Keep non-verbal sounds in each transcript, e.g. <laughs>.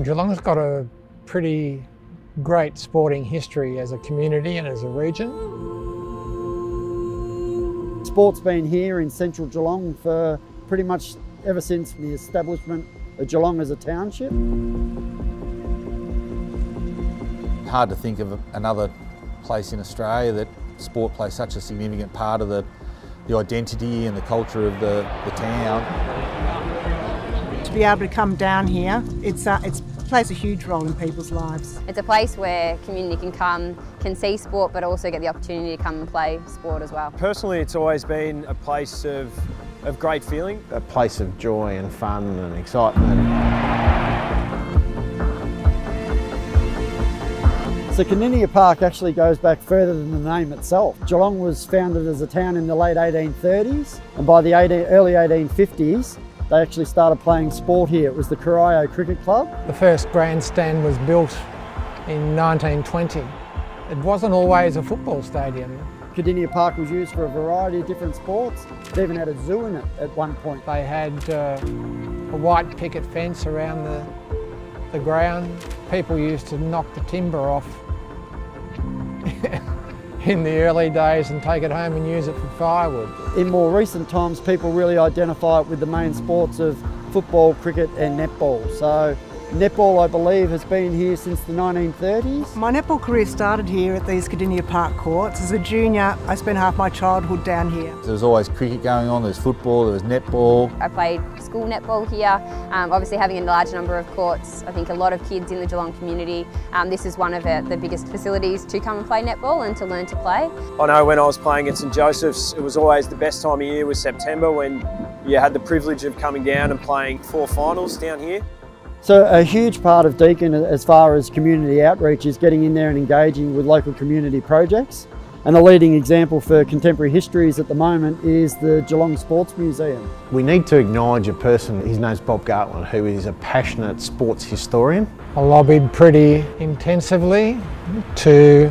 Well, Geelong's got a pretty great sporting history as a community and as a region. Sport's been here in central Geelong for pretty much ever since the establishment of Geelong as a township. Hard to think of another place in Australia that sport plays such a significant part of the, the identity and the culture of the, the town. To be able to come down here, it's, uh, it's plays a huge role in people's lives. It's a place where community can come, can see sport, but also get the opportunity to come and play sport as well. Personally, it's always been a place of, of great feeling. A place of joy and fun and excitement. So Kardinia Park actually goes back further than the name itself. Geelong was founded as a town in the late 1830s and by the 18, early 1850s they actually started playing sport here. It was the Corio Cricket Club. The first grandstand was built in 1920. It wasn't always a football stadium. Kardinia Park was used for a variety of different sports. They even had a zoo in it at one point. They had uh, a white picket fence around the, the ground. People used to knock the timber off <laughs> in the early days and take it home and use it for firewood. In more recent times, people really identify it with the main sports of football, cricket and netball. So Netball, I believe, has been here since the 1930s. My netball career started here at these Kardinia Park courts. As a junior, I spent half my childhood down here. There was always cricket going on, there was football, there was netball. I played school netball here. Um, obviously having a large number of courts, I think a lot of kids in the Geelong community, um, this is one of the biggest facilities to come and play netball and to learn to play. I know when I was playing at St Joseph's, it was always the best time of year was September when you had the privilege of coming down and playing four finals down here. So a huge part of Deakin as far as community outreach is getting in there and engaging with local community projects. And the leading example for contemporary histories at the moment is the Geelong Sports Museum. We need to acknowledge a person, his name's Bob Gartland, who is a passionate sports historian. I lobbied pretty intensively to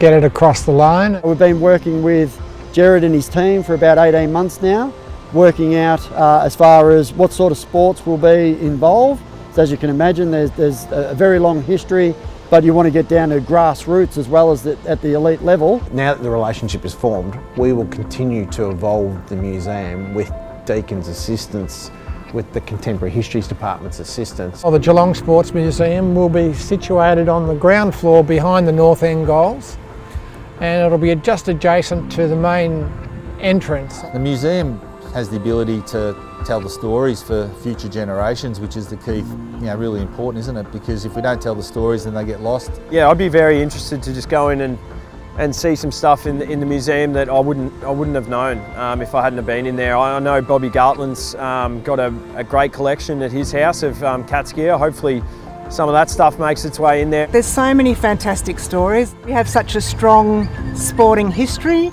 get it across the line. We've been working with Jared and his team for about 18 months now, working out uh, as far as what sort of sports will be involved so as you can imagine, there's, there's a very long history, but you want to get down to grassroots as well as the, at the elite level. Now that the relationship is formed, we will continue to evolve the museum with Deakin's assistance with the Contemporary Histories Department's assistance. Well, the Geelong Sports Museum will be situated on the ground floor behind the North End goals and it'll be just adjacent to the main entrance. The museum has the ability to tell the stories for future generations, which is the key, you know, really important, isn't it? Because if we don't tell the stories, then they get lost. Yeah, I'd be very interested to just go in and and see some stuff in the, in the museum that I wouldn't I wouldn't have known um, if I hadn't have been in there. I, know Bobby Gartland's um, got a, a, great collection at his house of um, cat's gear. Hopefully some of that stuff makes its way in there. There's so many fantastic stories. We have such a strong sporting history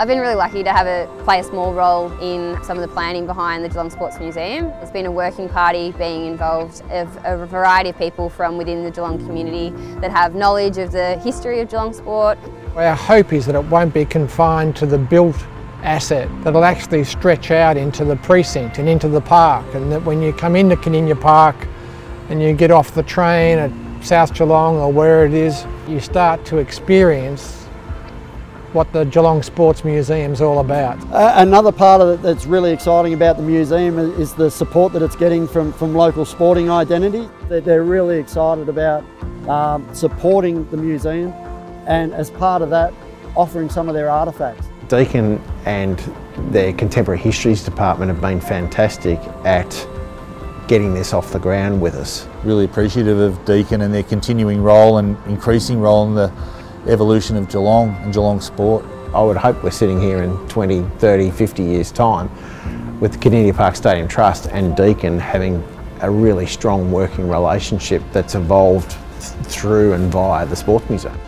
I've been really lucky to have a play a small role in some of the planning behind the Geelong Sports Museum. It's been a working party being involved of a variety of people from within the Geelong community that have knowledge of the history of Geelong sport. Our hope is that it won't be confined to the built asset, that it'll actually stretch out into the precinct and into the park and that when you come into Kardinia Park and you get off the train at South Geelong or where it is, you start to experience what the Geelong Sports Museum is all about. Uh, another part of it that's really exciting about the museum is the support that it's getting from, from local sporting identity. They're really excited about um, supporting the museum and as part of that offering some of their artefacts. Deakin and their Contemporary Histories Department have been fantastic at getting this off the ground with us. Really appreciative of Deakin and their continuing role and increasing role in the evolution of Geelong and Geelong sport. I would hope we're sitting here in 20, 30, 50 years time with the Kardinia Park Stadium Trust and Deakin having a really strong working relationship that's evolved through and via the Sports Museum.